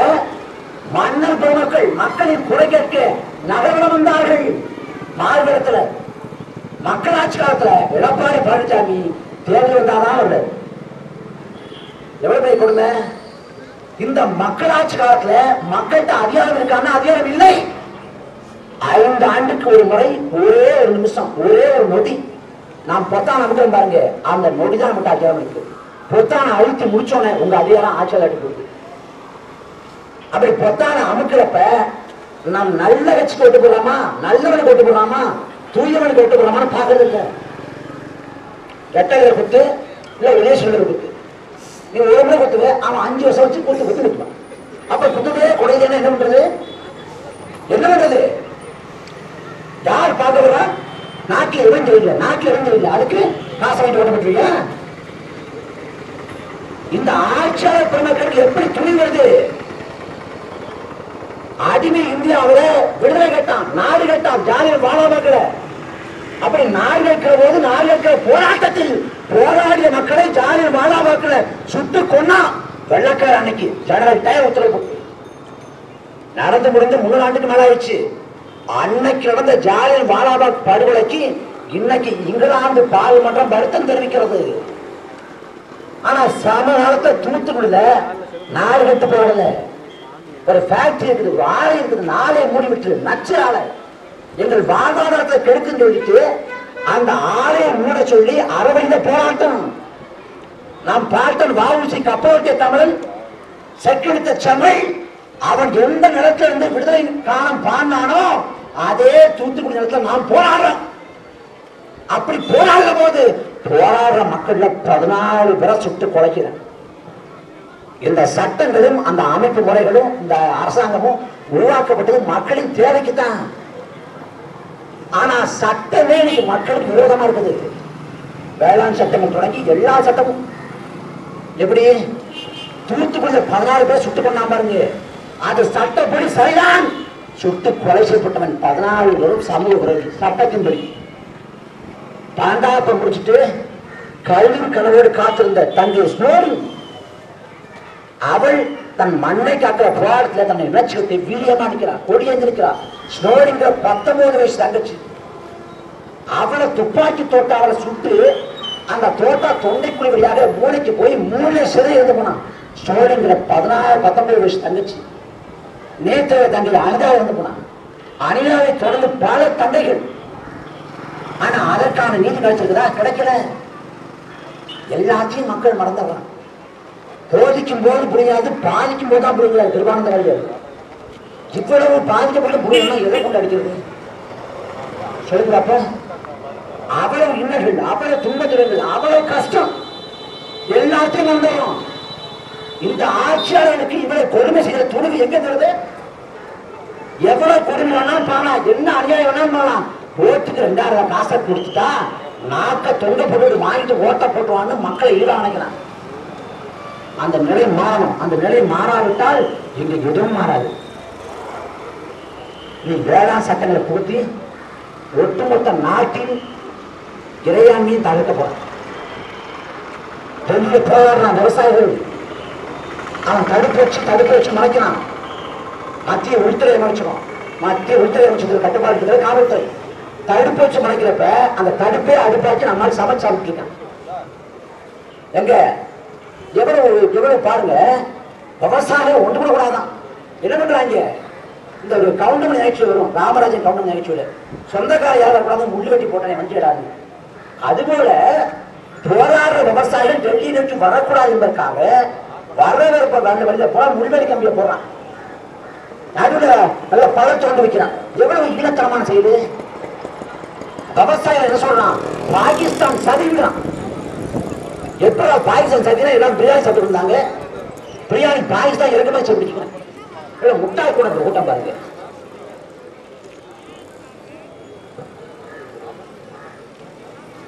மன்னர் பெருமக்கள் மக்களின் குறை கேட்க நகரம் வந்தார்கள். மாறுபடத்துல மக்களாட்சி காலத்துல எடப்பாடி பழனிசாமி தேர்தல் வந்தாதான் வருது எவ்வளவு பெரிய கொடுமை? இந்த மக்களாட்சி காலத்துல மக்கள்கிட்ட அதிகாரம் இருக்கான அதிகாரம் இல்லை. ஐந்து ஆண்டுக்கு ஒரு முறை ஒரே ஒரு நிமிஷம் ஒரே ஒரு நொடி நாம் பொத்தான அமுக்கிறோம் பாருங்க. அந்த நொடிதான் நமக்கு அதிகாரம் இருக்கு. பொத்தான அழுத்தி முடிச்சோன்னே உங்க அதிகாரம் ஆட்சியில் ஆட்டி போகுது அப்படி பொத்தான அமுக்கிறப்ப நாம் நல்ல வச்சு கொட்டு போடலாமா நல்லவனுக்கு ஓட்டு போடலாமா தூயவனுக்கு ஓட்டு போடலாமான்னு பாக்குறது இல்லை. ரெட்டகரை குத்து இல்ல வினேஸ்வரர் குத்து நீ ஒரு முறை குத்துவ அவன் அஞ்சு வருஷம் வச்சு குத்து குத்து நிற்பான் அப்ப குத்துவே குறையுதுன்னா என்ன பண்றது? என்ன பண்றது? யார் பார்க்க நாட்டில் இறந்து இல்லை நாட்டில் இறந்து இல்லை அதுக்கு காசு வாங்கிட்டு ஓட்ட இந்த ஆட்சியாளர் பெருமக்களுக்கு எப்படி துணி வருது? அடிமை இந்தியாவுல விடுதலை கேட்டான் நாடு கட்டான் ஜாலியில் வாழ மக்கள அப்படி நாடு கேட்கிற போது நாடு கேட்கிற போராட்டத்தில் போராடிய மக்களை ஜாலியில் வாழா மக்களை சுட்டு கொன்னா வெள்ளக்கார அன்னைக்கு ஜெனரல் டயர் உத்தரவு நடந்து முடிந்து மூணு ஆண்டுக்கு மேல ஆயிடுச்சு அன்னைக்கு நடந்த ஜாலியன் வாலாபாத் படுகொலைக்கு இன்னைக்கு இங்கிலாந்து பாராளுமன்றம் வருத்தம் தெரிவிக்கிறது. ஆனா சமகாலத்தை தூத்துக்குடியில நாடு கட்டு போடல ஒரு ஃபேக்டரி இருக்குது வாழை இருக்குது நாளே மூடிவிட்டு நச்சு ஆலை எங்கள் வாழ்வாதாரத்தை கெடுக்குன்னு சொல்லிட்டு அந்த ஆலையை மூட சொல்லி அறவையில போராட்டம். நாம் பாட்டன் வாவுசி கப்போட்டிய தமிழன் செக்கெடுத்த சென்னை அவன் எந்த நிலத்துல இருந்து விடுதலை காலம் பாடினானோ அதே தூத்துக்குடி நிலத்துல நாம் போராடுறோம் அப்படி போராடுற போது போராடுற மக்கள்ல பதினாலு பேரை சுட்டு குலைக்கிறேன். இந்த சட்டங்களும் அந்த அமைப்பு முறைகளும் இந்த அரசாங்கமும் உருவாக்கப்பட்டது மக்களின் தேவைக்கு தான் ஆனா சட்டமே இன்னைக்கு மக்களுக்கு விரோதமா இருக்குது. வேளாண் சட்டங்கள் தொடங்கி எல்லா சட்டமும். எப்படி? தூத்துக்குடியில் பதினாறு பேர் சுட்டு பண்ணாம பாருங்க. அது சட்டப்படி சரிதான். சுட்டு கொலை செய்யப்பட்டவன் பதினாலு வரும் சமூக விரோதி. சட்டத்தின்படி. பாண்டாப்பம் முடிச்சுட்டு கல்வி கனவோடு காத்திருந்த தங்கை ஸ்னோரி அவள் தன் மண்ணை காக்கிற போராட்டத்தில் தன்னை இணைச்சுக்கிட்டு வீரியமா நிற்கிறார் கொடியேந்திருக்கிறார் ஸ்னோரிங்கிற பத்தொன்பது வயசு தங்கச்சி. அவளை துப்பாக்கி தோட்ட அவளை சுட்டு அந்த தோட்டா தொண்டைக்குழி வழியாக மூளைக்கு போய் மூளை சிறை இருந்து போனான். ஸ்னோரிங்கிற பதினாறு பத்தொன்பது வயசு தங்கச்சி. நேற்று தங்கை அனிதா வந்து போனான். அனிதாவை தொடர்ந்து பல தந்தைகள். ஆனா அதற்கான நீதி கிடைச்சிருக்குதா? கிடைக்கல. எல்லாத்தையும் மக்கள் மறந்துடுறான் போதிக்கும் போது புரியாது பாதிக்கும் போது தான் புரியல திருவானந்த வழிகள் இவ்வளவு பாதிக்கப்பட்ட புரியணும் எதை கொண்டு அடிக்கிறது? சொல்லுங்கிறப்ப அவ்வளவு இன்னல்கள் அவ்வளவு துன்பத்திரங்கள் அவ்வளவு கஷ்டம். எல்லாத்தையும் மறந்துடும் இந்த ஆட்சியாளனுக்கு இவ்வளவு கொடுமை செய்யற துணிவு எங்க தருது? எவ்வளவு கொடுமை வேணாலும் பாலாம் என்ன அநியாயம் வேணாலும் பாலாம் ஓட்டுக்கு ரெண்டாயிரம் காசை கொடுத்துட்டா நாக்க தொங்க போட்டு வாங்கிட்டு ஓட்ட போட்டுவான்னு மக்களை ஈடு அணைக்கிறான் அந்த நிலை மாறணும். அந்த நிலை மாறாவிட்டால் இங்க எதுவும் மாறாது. நீ வேளாண் சட்டங்களை புகுத்தி ஒட்டுமொத்த நாட்டின் இறையாண்மையும் தடுக்க போற பெரிய போராடுறான் விவசாயிகள் அவன் தடுப்பு வச்சு தடுப்பு வச்சு மறைக்கிறான். மத்திய உள்துறை அமைச்சகம். மத்திய உள்துறை அமைச்சது கட்டுப்பாடு காவல்துறை. தடுப்பு வச்சு மறைக்கிறப்ப அந்த தடுப்பே அடுப்பாச்சு நம்மால் சமைச்சு சாப்பிட்டுருக்கான். எங்க? எவ்வளவு எவ்வளவு பாருங்க. விவசாயம் ஒன்று கூட கூடாதான் என்ன பண்றாங்க? இந்த ஒரு கவுண்டம் நிகழ்ச்சி வரும். ராமராஜன் கவுண்டமணி நிகழ்ச்சியோட சொந்தக்கார யாரும் வரக்கூடாது முள்ளு வெட்டி போட்டேன் மஞ்சளாது அதுபோல போராடுற விவசாயம் டெல்லியை நோக்கி வரக்கூடாது என்பதற்காக வரவேற்ப அந்த வழியில போற முள்வெளி கம்பியை போடுறான். நடுவுல நல்ல பழம் தோண்டு வைக்கிறான். எவ்வளவு ஈனத்தனமான செய்து? விவசாயம் என்ன சொல்றான்? பாகிஸ்தான் சரிங்கிறான் எப்படா பாகிஸ்தான் சதினா எல்லாம் பிரியாணி சாப்பிட்டு இருந்தாங்க? பிரியாணி பாகிஸ்தான் இறக்குமே சாப்பிட்டுக்கலாம் இல்லை முட்டாள் கூட கூட்டம் பாருங்க.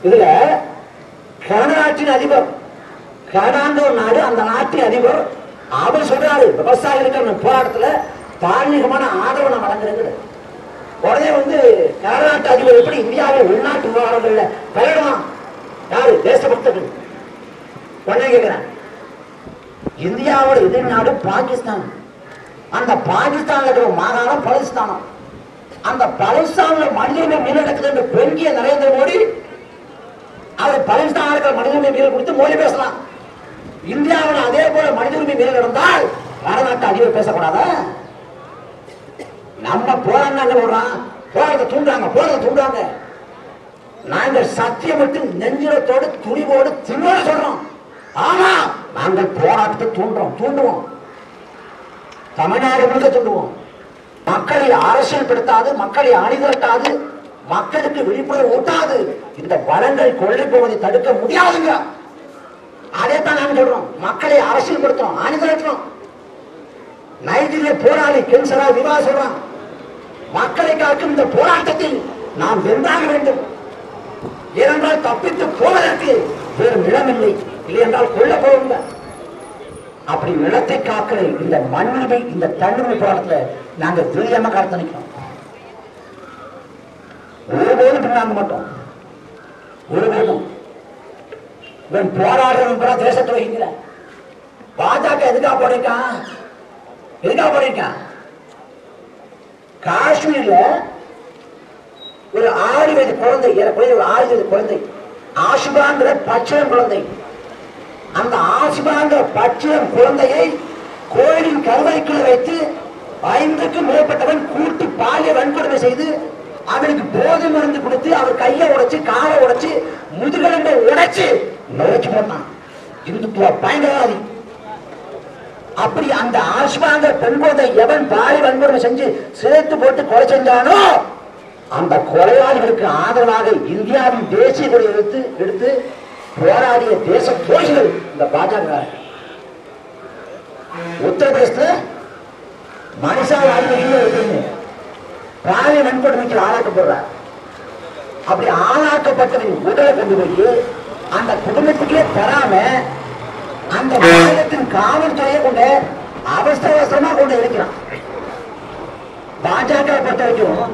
இதுல கனடாட்டின் அதிபர் கனடான்ற ஒரு நாடு அந்த நாட்டின் அதிபர் அவர் சொல்றாரு விவசாயிகளுக்கு போராட்டத்துல தார்மீகமான ஆதரவு நான் வழங்குறது உடனே வந்து கனடாட்டு அதிபர் எப்படி இந்தியாவில் உள்நாட்டு விவகாரங்கள்ல தலையிடுவான் யாரு? தேசபக்தர்கள். உடனே கேட்கிறேன் இந்தியாவோட எதிர்நாடு பாகிஸ்தான். அந்த பாகிஸ்தான்ல இருக்கிற மாகாணம் பலஸ்தானம். அந்த பலஸ்தான்ல மனிதனை மீனடக்குது என்று பெருகிய நரேந்திர மோடி அவர் பலஸ்தான் இருக்கிற மனித மீன் கொடுத்து மொழி மோடி பேசலாம். இந்தியாவில் அதே போல மனித உரிமை மீறல் நடந்தால் வடநாட்டு அதிபர் பேசக்கூடாதா? நம்ம போராட்டம் என்ன போடுறான் போறதை தூண்டுறாங்க போறதை தூண்டாங்க நாங்கள் சத்தியம் மட்டும் நெஞ்சிடத்தோடு துணிவோடு திண்ணோடு சொல்றோம். ஆமா நாங்கள் போராட்டத்தை தூண்டுறோம் தூண்டுவோம். தமிழ்நாடு முழுக்க தூண்டுவோம். மக்களை அரசியல் படுத்தாது மக்களை அணிதிரட்டாது மக்களுக்கு விழிப்புணர்வு ஊட்டாது. இந்த வளங்கள் கொள்ளை போவதை தடுக்க முடியாதுங்க. அதைத்தான் நாங்க சொல்றோம். மக்களை அரசியல் படுத்துறோம் அணிதிரட்டுறோம். நைஜீரிய போராளி கென்சரா விவா சொல்றான் மக்களை காக்கும் இந்த போராட்டத்தில் நாம் வென்றாக வேண்டும். ஏனென்றால் தப்பித்து போவதற்கு வேறு நிலமில்லை. இல்லை என்றால் கொல்ல போவதில்லை. அப்படி நிலத்தை காக்கிற இந்த மண்ணுரிமை இந்த தன்னுரிமை போராட்டத்தில் நாங்கள் வீரியமா காத்து நிற்கிறோம் ஒருபோதும் பின்னாங்க மாட்டோம். ஒருபோதும் இவன் போராடுறவன் கூட தேச துரோகிங்கிற பாஜக எதுக்காக போட்டிருக்கான் எதுக்காக போட்டிருக்கான் காஷ்மீர்ல ஒரு ஆறு வயது குழந்தை ஏறக்குறைய ஒரு ஆறு வயது குழந்தை. ஆசுபாங்கிற பச்சிளம் குழந்தை. அந்த ஆசுபாங்கிற பச்சிளம் குழந்தையை கோயிலின் கருவறைக்குள்ள வைத்து ஐந்துக்கும் மேற்பட்டவன் கூட்டி பாலிய வன்கொடுமை செய்து அவனுக்கு போதை மருந்து கொடுத்து அவர் கையை உடைச்சு காலை உடைச்சு முதுகெலும்பை உடைச்சு நோக்கி போட்டான் இந்துத்துவ பயங்கரவாதி. அப்படி அந்த ஆஷ்வாங்க பெண் குழந்தை எவன் பாலி வன்முறை செஞ்சு சேர்த்து போட்டு கொலை செஞ்சானோ அந்த கொலையாளிகளுக்கு ஆதரவாக இந்தியாவின் தேசிய கொடி எடுத்து எடுத்து போராடிய தேச தோஷிகள் இந்த பாஜக. உத்தரப்பிரதேசத்துல மனுஷா வாழ்க்கையில் இருக்குன்னு பாலிய வன்கொடுமைக்கு ஆளாக்கப்படுறார் அப்படி ஆளாக்கப்பட்டவன் உடலை கொண்டு போய் அந்த குடும்பத்துக்கே தராம அந்த மாநிலத்தின் காவல்துறையை கொண்டு அவசர அவசரமா கொண்டு இருக்கிறான் பாஜக பொறுத்த வரைக்கும்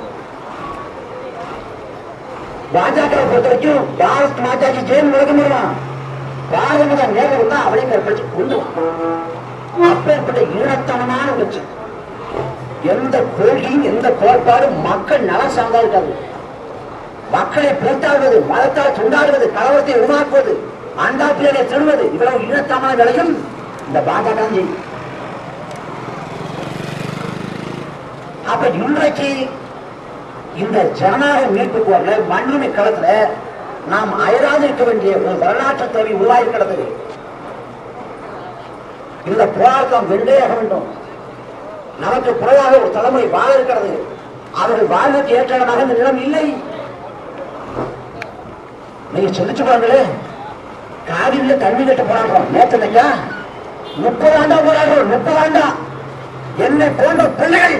பாஜக பொறுத்த வரைக்கும் பாரத் மாதாக்கு ஜெயில் முழக்க முடியும் பாரத நேரம் தான் அவளையும் கற்பழிச்சு கொண்டு அப்பேற்பட்ட ஈழத்தனமான எந்த கொள்கையும் எந்த கோட்பாடும் மக்கள் நலம் சார்ந்தா இருக்காது. மக்களை பிரித்தாடுவது மதத்தால் துண்டாடுவது கலவரத்தை உருவாக்குவது அண்டாப்பியரை சொல்வது இவ்வளவு இனத்தமான வேலையும் இந்த பாஜக தான் செய்யும் அப்ப இன்றைக்கு இந்த ஜனநாயக மீட்பு போர்ல மண்ணுமை களத்துல நாம் அயராது இருக்க வேண்டிய ஒரு வரலாற்று தேவை உருவாயிருக்கிறது இந்த போராட்டம் வென்றே ஆக வேண்டும். நமக்கு புறையாக ஒரு தலைமுறை வாழ இருக்கிறது. அவர்கள் வாழ்வுக்கு ஏற்ற இந்த நிலம் இல்லை. நீங்க சொல்லிச்சு பாருங்களே. காவிரியில தண்ணி கட்ட போராடுறோம். நேற்று இல்லைங்க முப்பது ஆண்டா போராடுறோம். முப்பது ஆண்டா. என்னை போன்ற பிள்ளைகள்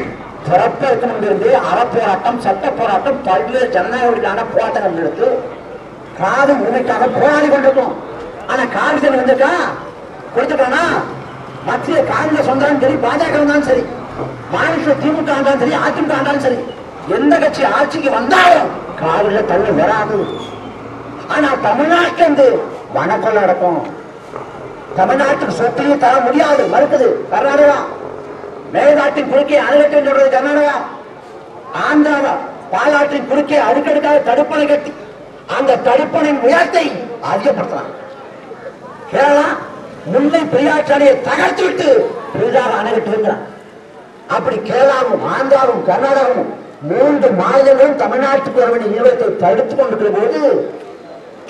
பிறப்பிற்கு இருந்து அறப்போராட்டம் சட்ட போராட்டம் பல்வேறு ஜனநாயகங்களுக்கான போராட்டங்கள் எடுத்து காது உரிமைக்காக போராடி கொண்டிருக்கோம். ஆனா காங்கிரஸ் வந்துட்டா கொடுத்துட்டானா? மத்திய காங்கிரஸ் வந்தாலும் சரி பாஜக வந்தாலும் சரி மாநில திமுக வந்தாலும் சரி அதிமுக வந்தாலும் சரி எந்த கட்சி ஆட்சிக்கு வந்தாலும் காவிரியில தண்ணி வராது. ஆனா தமிழ்நாட்டுல இருந்து வனக்கொள்ள நடக்கும். தமிழ்நாட்டுக்கு சொத்தையும் தர முடியாது. மறுக்குது. கர்நாடகா. மேல்நாட்டின் குறுக்கே அணுகட்டும் சொல்றது கர்நாடகா. ஆந்திராவா பாலாற்றின் குறுக்கே அடுக்கடுக்காக தடுப்பணை கட்டி அந்த தடுப்பணையின் உயரத்தை அதிகப்படுத்தலாம். கேரளா முல்லை பெரியாற்றாலையை தகர்த்து விட்டு புதிதாக அணைகட்டு வருகிறான் அப்படி கேரளாவும் ஆந்திராவும் கர்நாடகாவும் மூன்று மாநிலங்களும் தமிழ்நாட்டுக்கு வர வேண்டிய நிறுவனத்தை தடுத்துக் கொண்டிருக்கிற போது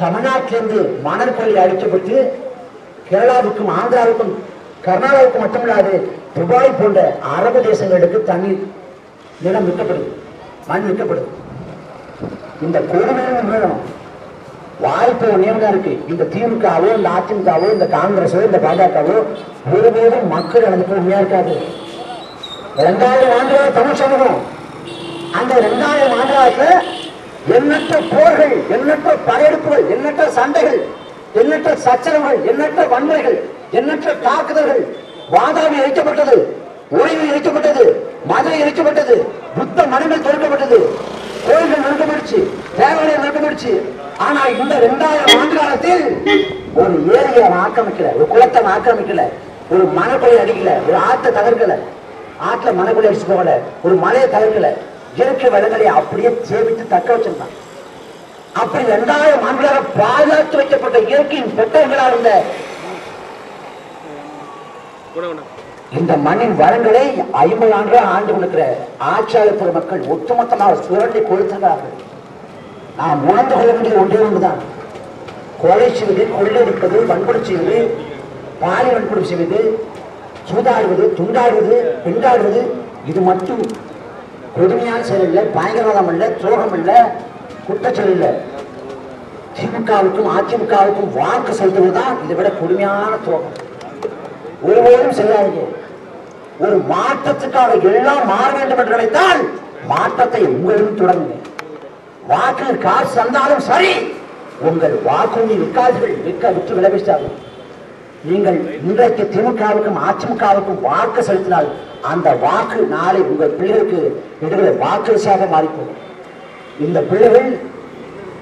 தமிழ்நாட்டிலிருந்து மணல் பள்ளி அழிக்கப்பட்டு கேரளாவுக்கும் ஆந்திராவுக்கும் கர்நாடகாவுக்கும் மட்டுமில்லாது துபாய் போன்ற அரபு தேசங்களுக்கு தண்ணீர் நிலம் விற்கப்படுது மண் விற்கப்படுது. இந்த கொடுமையான வாய்ப்பு ஒன்றே தான் இருக்கு. இந்த திமுகவோ இந்த அதிமுகவோ இந்த காங்கிரஸோ இந்த பாஜகவோ ஒருபோதும் மக்கள் எனக்கு உண்மையா இருக்காது. ரெண்டாயிரம் ஆண்டுகள் தமிழ் சமூகம். அந்த ரெண்டாயிரம் ஆண்டுகாலத்துல எண்ணற்ற போர்கள் எண்ணற்ற படையெடுப்புகள் எண்ணற்ற சண்டைகள் எண்ணற்ற சச்சரவுகள் எண்ணற்ற வன்முறைகள் எண்ணற்ற தாக்குதல்கள் வாதாபி இணைக்கப்பட்டது உறைவு இணைக்கப்பட்டது மதுரை இணைக்கப்பட்டது புத்த மனங்கள் தொடுக்கப்பட்டது கோயில்கள் நிறுத்தப்பட்டுச்சு தேவாலயம் நிறுத்தப்பட்டுச்சு ஆனா இந்த ரெண்டாயிரம் ஆண்டு காலத்தில் ஒரு ஏரியை ஆக்கிரமிக்கல ஒரு குளத்தை ஆக்கிரமிக்கல ஒரு மனக்கொலை அடிக்கல ஒரு ஆத்தை தகர்க்கல. ஆற்றுல மனக்கொலை அடிச்சு போகல ஒரு மலையை தகர்க்கல. இயற்கை வளங்களை அப்படியே சேமித்து தக்க வச்சிருந்தான் அப்படி இரண்டாயிரம் ஆண்டுகளாக பாதுகாத்து வைக்கப்பட்ட இயற்கையின் பெட்டர்களா இருந்த இந்த மண்ணின் வளங்களை ஐம்பது ஆண்டுகள் ஆண்டு கொடுக்கிற ஆட்சியாளர் பெருமக்கள் ஒட்டுமொத்தமாக சுரண்டி கொடுத்திருக்கிறார்கள் நாம் உணர்ந்து கொள்ள வேண்டிய ஒன்றே ஒன்றுதான். கொலை செய்வது கொள்ளடிப்பது வன்கொலை செய்வது பாலியல் வன்கொலை செய்வது சூதாடுவது துண்டாடுவது பெண்டாடுவது இது மட்டும் கொடுமையான செயல் இல்லை பயங்கரவாதம் இல்லை துரோகம் இல்லை குற்றச்செயல் இல்லை திமுகவுக்கும் அதிமுகவுக்கும் வாக்கு செலுத்துவது தான் இதை விட கொடுமையான துரோகம். ஒருபோதும் செய்யாதீங்க. ஒரு மாற்றத்துக்காக எல்லாம் மாற வேண்டும் என்று நினைத்தால் மாற்றத்தை உங்களிடம் தொடங்குங்க வாக்கில் காசு தந்தாலும் சரி உங்கள் வாக்குறுதி விற்காதீர்கள் விற்க விற்று விளைவிச்சார்கள் நீங்கள் இன்றைக்கு திமுகவுக்கும் அதிமுகவுக்கும் வாக்கு செலுத்தினால் அந்த வாக்கு நாளை உங்கள் பிள்ளைகளுக்கு இடுகிற வாக்குசாக மாறிப்போகும். இந்த பிள்ளைகள்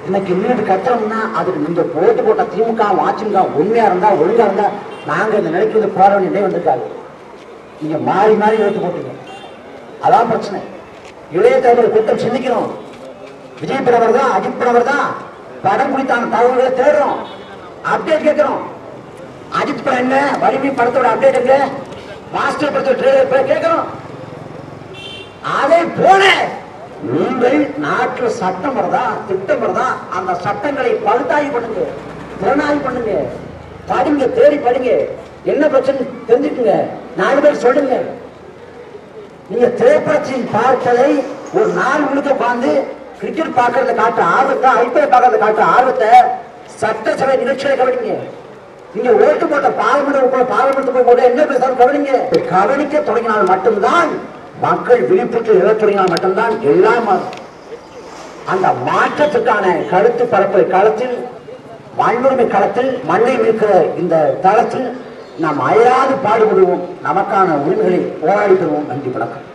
இன்னைக்கு இன்னொரு கத்துறோம்னா அதுக்கு இந்த போட்டு போட்ட திமுக அதிமுக உண்மையா இருந்தா ஒழுங்கா இருந்தா நாங்க இந்த நிலைக்கு வந்து போராட வேண்டிய வந்திருக்காரு நீங்க மாறி மாறி எடுத்து போட்டீங்க. அதான் பிரச்சனை. இளைய தலைவர் கூட்டம் சிந்திக்கிறோம் விஜய் பிரவர் தான் அஜித் பிரவர் தான் படம் குடித்தான தகவல்களை தேடுறோம். அப்டேட் கேட்கிறோம். அஜித் படம் என்ன? வலிமை படத்தோட அப்டேட் எங்க? மாஸ்டர் படத்தோட ட்ரெய்லர் கேட்கணும். அதே போல நீங்கள் நாட்டில் சட்டம் வருதா? திட்டம் வருதா? அந்த சட்டங்களை பகுத்தாய்வு பண்ணுங்க திறனாய்வு பண்ணுங்க படிங்க தேடி படிங்க. என்ன பிரச்சனை? தெரிஞ்சுக்குங்க. நாலு பேர் சொல்லுங்க. நீங்க திரைப்படத்தில் பார்த்ததை ஒரு நாள் முழுக்க உட்கார்ந்து கிரிக்கெட் பார்க்கறத காட்ட ஆர்வத்தை ஐபிஎல் பார்க்கறத காட்ட ஆர்வத்தை சட்டசபை நிகழ்ச்சிகளை கவனிங்க. நீங்க ஓட்டு போட்ட பாராளுமன்ற போல பாராளுமன்றத்துக்கு என்ன பேசாலும் கவனிங்க. கவனிக்க தொடங்கினால் மட்டும்தான் மக்கள் விழிப்புற்று எழ தொடங்கினால் மட்டும்தான் எல்லாம் அந்த மாற்றத்துக்கான கருத்து பரப்பு களத்தில் வாழ்வுரிமை களத்தில் மண்ணை மீட்கிற இந்த தளத்தில் நாம் அயராது பாடுபடுவோம். நமக்கான உரிமைகளை போராடி பெறுவோம் நன்றி வணக்கம்.